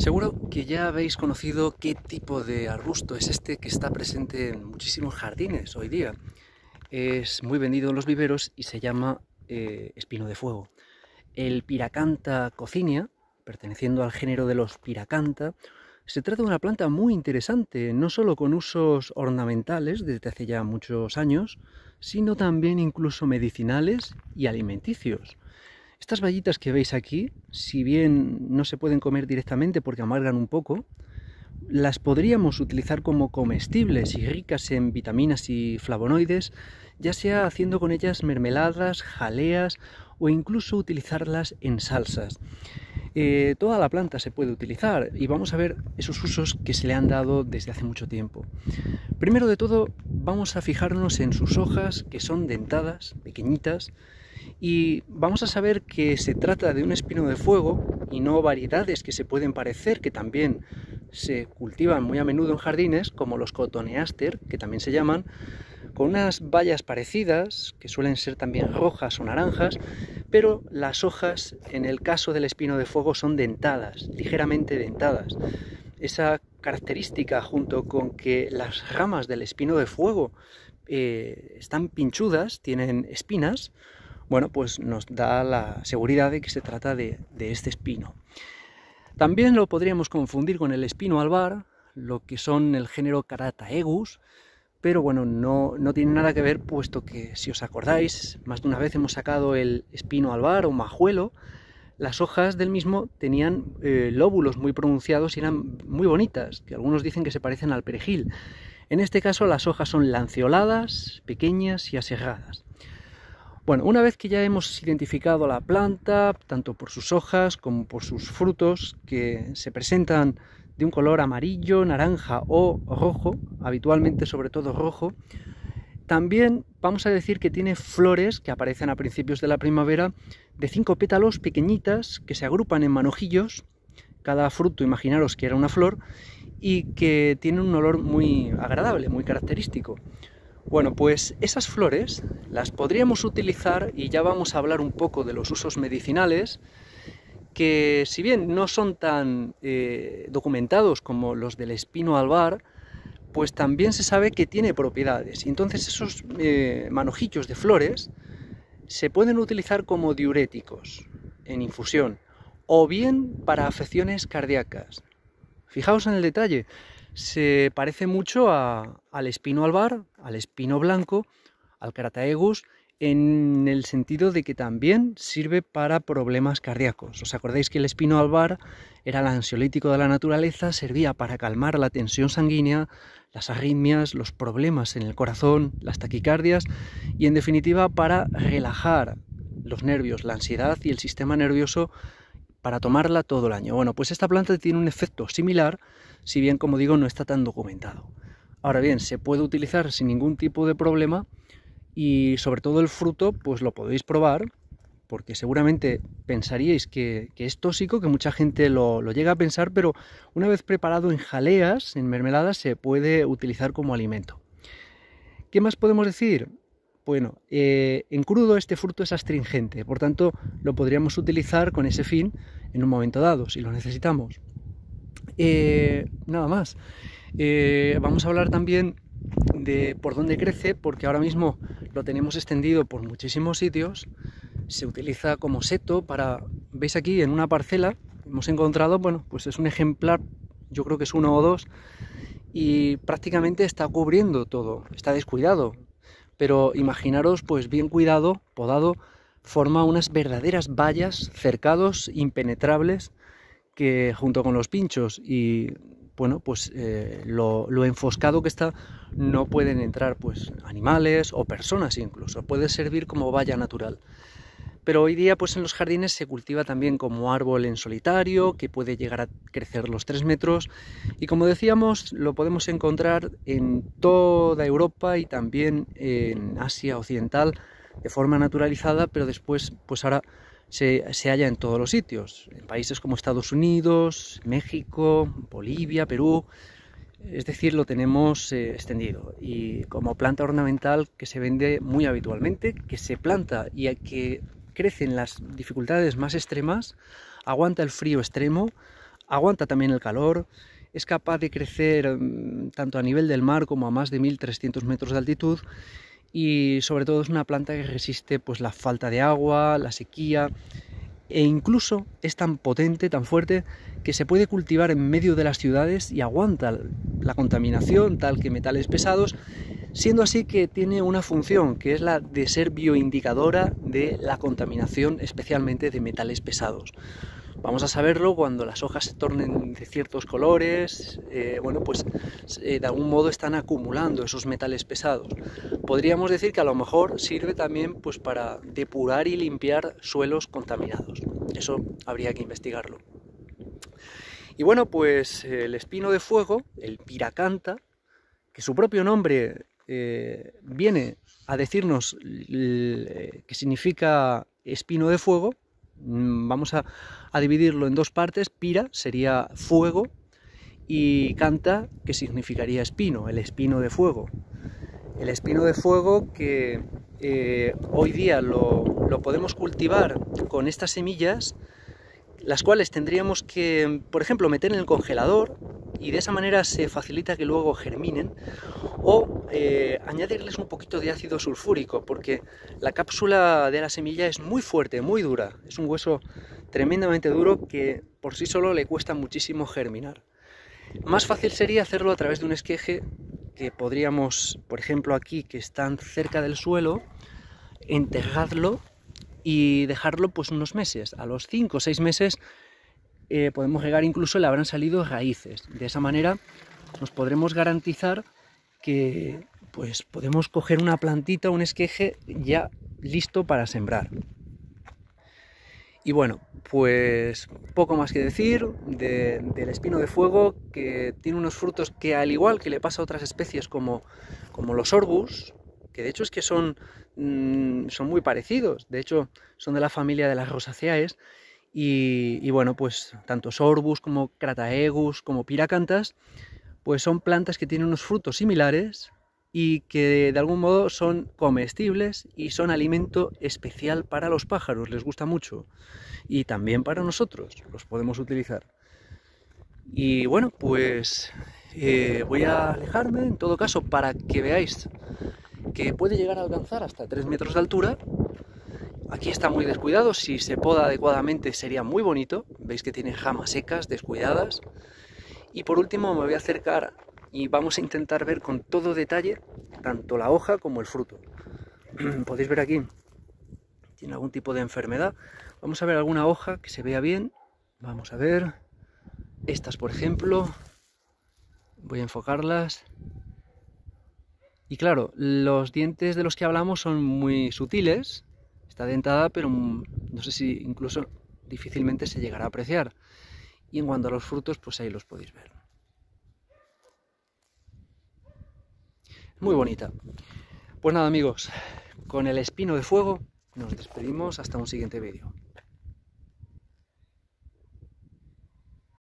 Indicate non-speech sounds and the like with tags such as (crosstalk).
Seguro que ya habéis conocido qué tipo de arbusto es este que está presente en muchísimos jardines hoy día. Es muy vendido en los viveros y se llama eh, espino de fuego. El Piracanta cocinia, perteneciendo al género de los Piracanta, se trata de una planta muy interesante, no solo con usos ornamentales desde hace ya muchos años, sino también incluso medicinales y alimenticios. Estas bayitas que veis aquí, si bien no se pueden comer directamente porque amargan un poco, las podríamos utilizar como comestibles y ricas en vitaminas y flavonoides, ya sea haciendo con ellas mermeladas, jaleas o incluso utilizarlas en salsas. Eh, toda la planta se puede utilizar y vamos a ver esos usos que se le han dado desde hace mucho tiempo. Primero de todo, vamos a fijarnos en sus hojas que son dentadas, pequeñitas, y vamos a saber que se trata de un espino de fuego y no variedades que se pueden parecer, que también se cultivan muy a menudo en jardines, como los cotoneaster, que también se llaman, con unas bayas parecidas, que suelen ser también rojas o naranjas, pero las hojas, en el caso del espino de fuego, son dentadas, ligeramente dentadas. Esa característica, junto con que las ramas del espino de fuego eh, están pinchudas, tienen espinas, bueno, pues nos da la seguridad de que se trata de, este espino. También lo podríamos confundir con el espino albar, lo que son el género Carataegus, pero bueno, no, tiene nada que ver, puesto que si os acordáis, más de una vez hemos sacado el espino albar o majuelo, las hojas del mismo tenían eh, lóbulos muy pronunciados y eran muy bonitas, que algunos dicen que se parecen al perejil. En este caso las hojas son lanceoladas, pequeñas y aserradas. Bueno, una vez que ya hemos identificado la planta, tanto por sus hojas como por sus frutos, que se presentan de un color amarillo, naranja o rojo, habitualmente sobre todo rojo, también vamos a decir que tiene flores que aparecen a principios de la primavera de cinco pétalos pequeñitas que se agrupan en manojillos. Cada fruto, imaginaros que era una flor, y que tiene un olor muy agradable, muy característico. Bueno, pues esas flores las podríamos utilizar y ya vamos a hablar un poco de los usos medicinales que si bien no son tan eh, documentados como los del espino albar, pues también se sabe que tiene propiedades. Entonces esos eh, manojillos de flores se pueden utilizar como diuréticos en infusión o bien para afecciones cardíacas. Fijaos en el detalle, se parece mucho al espino albar, al espino blanco, al Carataegus, en el sentido de que también sirve para problemas cardíacos. ¿Os acordáis que el espino albar era el ansiolítico de la naturaleza? Servía para calmar la tensión sanguínea, las arritmias, los problemas en el corazón, las taquicardias y en definitiva para relajar los nervios, la ansiedad y el sistema nervioso para tomarla todo el año. Bueno, pues esta planta tiene un efecto similar, si bien como digo no está tan documentado. Ahora bien, se puede utilizar sin ningún tipo de problema y sobre todo el fruto pues lo podéis probar porque seguramente pensaríais que, es tóxico, que mucha gente lo, lo, llega a pensar, pero una vez preparado en jaleas, en mermeladas, se puede utilizar como alimento. ¿Qué más podemos decir? Bueno, eh, en crudo este fruto es astringente, por tanto lo podríamos utilizar con ese fin en un momento dado, si lo necesitamos. Eh, nada más. Eh, vamos a hablar también de por dónde crece, porque ahora mismo lo tenemos extendido por muchísimos sitios. Se utiliza como seto para, veis aquí en una parcela, hemos encontrado, bueno, pues es un ejemplar, yo creo que es uno o dos, y prácticamente está cubriendo todo, está descuidado, pero imaginaros pues bien cuidado, podado, forma unas verdaderas vallas, cercados, impenetrables, que junto con los pinchos y bueno, pues eh, lo, lo, enfoscado que está, no pueden entrar pues animales o personas incluso, puede servir como valla natural. Pero hoy día pues en los jardines se cultiva también como árbol en solitario, que puede llegar a crecer los 3 metros. Y como decíamos, lo podemos encontrar en toda Europa y también en Asia Occidental de forma naturalizada, pero después pues ahora se, halla en todos los sitios, en países como Estados Unidos, México, Bolivia, Perú, es decir, lo tenemos eh, extendido y como planta ornamental que se vende muy habitualmente, que se planta y que crece en las dificultades más extremas, aguanta el frío extremo, aguanta también el calor, es capaz de crecer mm, tanto a nivel del mar como a más de 1300 metros de altitud y sobre todo es una planta que resiste pues la falta de agua, la sequía e incluso es tan potente, tan fuerte que se puede cultivar en medio de las ciudades y aguanta la contaminación tal que metales pesados, siendo así que tiene una función que es la de ser bioindicadora de la contaminación especialmente de metales pesados. Vamos a saberlo cuando las hojas se tornen de ciertos colores, eh, bueno, pues eh, de algún modo están acumulando esos metales pesados. Podríamos decir que a lo mejor sirve también pues para depurar y limpiar suelos contaminados. Eso habría que investigarlo. Y bueno, pues el espino de fuego, el piracanta, que su propio nombre eh, viene a decirnos que significa espino de fuego, vamos a, dividirlo en dos partes. Pira sería fuego y canta, que significaría espino, el espino de fuego. El espino de fuego que eh, hoy día lo podemos cultivar con estas semillas, las cuales tendríamos que, por ejemplo, meter en el congelador y de esa manera se facilita que luego germinen o eh, añadirles un poquito de ácido sulfúrico porque la cápsula de la semilla es muy fuerte, muy dura, es un hueso tremendamente duro que por sí solo le cuesta muchísimo germinar. Más fácil sería hacerlo a través de un esqueje que podríamos, por ejemplo aquí que están cerca del suelo, enterrarlo y dejarlo pues unos meses. A los 5 o 6 meses eh, podemos regar incluso le habrán salido raíces. De esa manera nos podremos garantizar que pues podemos coger una plantita, un esqueje ya listo para sembrar. Y bueno, pues poco más que decir del espino de fuego, que tiene unos frutos que al igual que le pasa a otras especies como, como los orbus, que de hecho es que son, mm, son muy parecidos, de hecho son de la familia de las rosaceaes, y, bueno, pues tanto Sorbus como Crataegus como Piracantas, pues son plantas que tienen unos frutos similares y que de algún modo son comestibles y son alimento especial para los pájaros, les gusta mucho. Y también para nosotros, los podemos utilizar. Y bueno, pues eh, voy a alejarme en todo caso para que veáis que puede llegar a alcanzar hasta 3 metros de altura Aquí está muy descuidado, si se poda adecuadamente sería muy bonito. Veis que tiene jamas secas, descuidadas. Y por último me voy a acercar y vamos a intentar ver con todo detalle tanto la hoja como el fruto. (clears throat) Podéis ver aquí, tiene algún tipo de enfermedad. Vamos a ver alguna hoja que se vea bien. Vamos a ver. Estas, por ejemplo. Voy a enfocarlas. Y claro, los dientes de los que hablamos son muy sutiles, Dentada, pero mm, no sé si incluso difícilmente se llegará a apreciar. Y en cuanto a los frutos, pues ahí los podéis ver. Muy bonita. Pues nada amigos, con el espino de fuego nos despedimos hasta un siguiente vídeo.